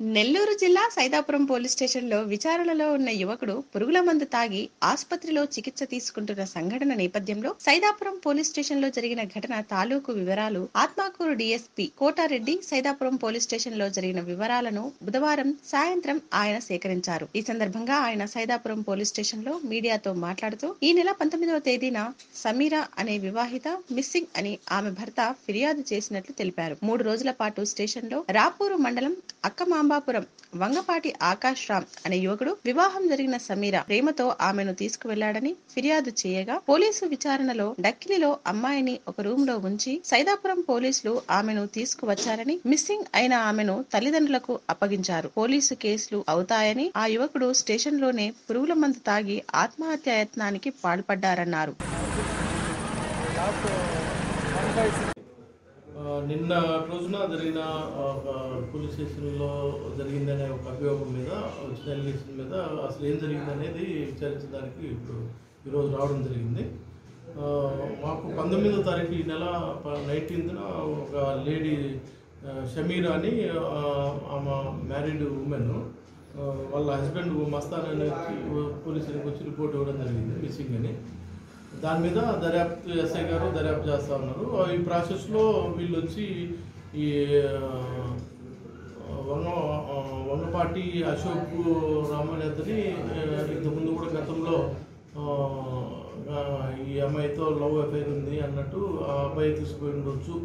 నెల్లూరు జిల్లా సైదాపురం పోలీస్ స్టేషన్లో విచారణలో ఉన్న యువకుడు పురుగుల మందు తాగి ఆసుపత్రిలో చికిత్స తీసుకుంటున్న సంఘటన నేపథ్యంలో సైదాపురం పోలీస్ స్టేషన్లో జరిగిన ఘటన తాలూకు వివరాలు ఆత్మాకూరు డీఎస్పీ కోటారెడ్డి సైదాపురం పోలీస్ స్టేషన్లో జరిగిన వివరాలను బుధవారం సాయంత్రం ఆయన సేకరించారు. ఈ సందర్భంగా ఆయన సైదాపురం పోలీస్ స్టేషన్లో మీడియాతో మాట్లాడుతూ ఈ నెల పంతొమ్మిదవ తేదీన సమీరా అనే వివాహిత మిస్సింగ్ అని ఆమె భర్త ఫిర్యాదు చేసినట్లు తెలిపారు. మూడు రోజుల పాటు స్టేషన్లో రాపూరు మండలం అక్కమాంబాపురం వంగపాటి ఆకాష్ రామ్ అనే యువకుడు వివాహం జరిగిన సమీర ప్రేమతో ఆమెను తీసుకువెళ్ళాడని ఫిర్యాదు చేయగా పోలీసు విచారణలో డక్కిలిలో అమ్మాయిని ఒక రూమ్లో ఉంచి సైదాపురం పోలీసులు ఆమెను తీసుకువచ్చారని మిస్సింగ్ అయిన ఆమెను తల్లిదండ్రులకు అప్పగించారు. పోలీసు కేసులు అవుతాయని ఆ యువకుడు స్టేషన్లోనే పురుగుల మందు తాగి ఆత్మహత్యాయత్నానికి పాల్పడ్డారన్నారు. నిన్న రోజున జరిగిన ఒక పోలీస్ స్టేషన్లో జరిగిందనే ఒక అభియోగం మీద వచ్చిన ఎలిగేషన్ మీద అసలు ఏం జరిగింది అనేది విచారించడానికి ఇప్పుడు ఈరోజు రావడం జరిగింది. మాకు పంతొమ్మిదో తారీఖు ఈ నెల నైన్టీన్త్న ఒక లేడీ షమీరా అని ఆమె మ్యారీడ్ ఉమెన్ వాళ్ళ హస్బెండ్ మస్తాన్ అనే పోలీసులకు వచ్చి రిపోర్ట్ ఇవ్వడం జరిగింది మిస్సింగ్ అని. దాని మీద దర్యాప్తు ఎస్ఐ గారు దర్యాప్తు చేస్తా ఉన్నారు. ఈ ప్రాసెస్లో వీళ్ళు వచ్చి ఈ ఆ, వంగ వంగపాటి అశోక్ రామనేతని ఇంతకుముందు కూడా గతంలో ఈ అమ్మాయితో లవ్ అఫైర్ ఉంది అన్నట్టు ఆ అబ్బాయి తీసుకుపోయి ఉండొచ్చు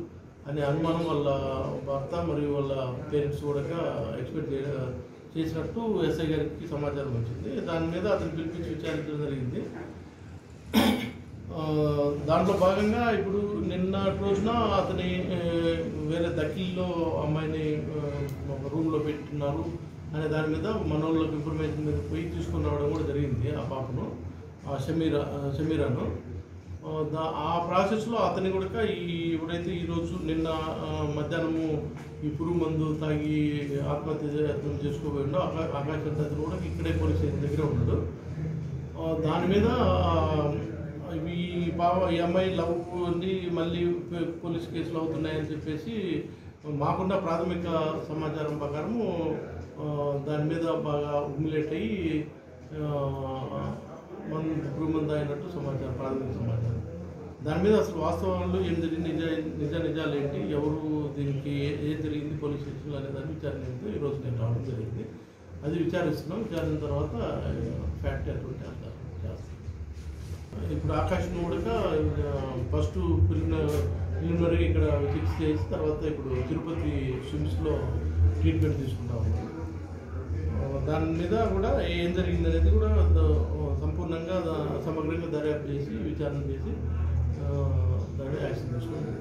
అనే అనుమానం వాళ్ళ భర్త మరియు వాళ్ళ పేరెంట్స్ కూడా ఎక్స్పెక్ట్ చేసినట్టు ఎస్ఐ గారికి సమాచారం వచ్చింది. దాని మీద అతను పిలిపించి విచారించడం జరిగింది. దాంట్లో భాగంగా ఇప్పుడు నిన్న రోజున అతని వేరే దఖిల్లో అమ్మాయిని రూమ్లో పెట్టున్నారు అనే దాని మీద మనోళ్ళకి ఇన్ఫర్మేషన్ మీద పోయి తీసుకుని రావడం కూడా జరిగింది ఆ పాపను ఆ షమీరా ఆ, షమీరాను. ఆ, దా ఆ ప్రాసెస్లో అతని కూడా ఈ ఎప్పుడైతే ఈరోజు నిన్న మధ్యాహ్నము ఈ పురుగు మందు తాగి ఆత్మహత్య చేసుకోబోయిండో. ఆకా ఆకాశ అతను కూడా ఇక్కడే పోలీస్ దగ్గరే ఉన్నాడు. దాని మీద ఈ పాప ఈ అమ్మాయి లవ్ ఉండి మళ్ళీ పోలీస్ కేసులు అవుతున్నాయని చెప్పేసి మాకున్న ప్రాథమిక సమాచారం ప్రకారము దాని మీద బాగా ఉమ్మిలేట్ అయ్యి మన భూమంది అయినట్టు సమాచారం ప్రాథమిక సమాచారం. దాని మీద అసలు వాస్తవాలు ఏం జరిగింది నిజ నిజ నిజాలు ఏంటి ఎవరు దీనికి ఏ- ఏం జరిగింది పోలీస్ స్టేషన్లో అనే దాన్ని విచారణతో ఈరోజు నేను రావడం జరిగింది. అది విచారిస్తున్నాం విచారించిన తర్వాత ఫ్యాక్ట్ ఎటువంటి అంటారు చేస్తాం. ఇప్పుడు ఆకాశ్ కూడా ఫస్ట్ ప్రిలిమినరీ ఇక్కడ చికిత్స చేసి తర్వాత ఇప్పుడు తిరుపతి స్విమ్స్లో ట్రీట్మెంట్ తీసుకుంటాము. దాని మీద కూడా ఏం జరిగింది అనేది కూడా సంపూర్ణంగా సమగ్రంగా దర్యాప్తు చేసి విచారణ చేసి దాన్ని యాక్షన్ తీసుకోండి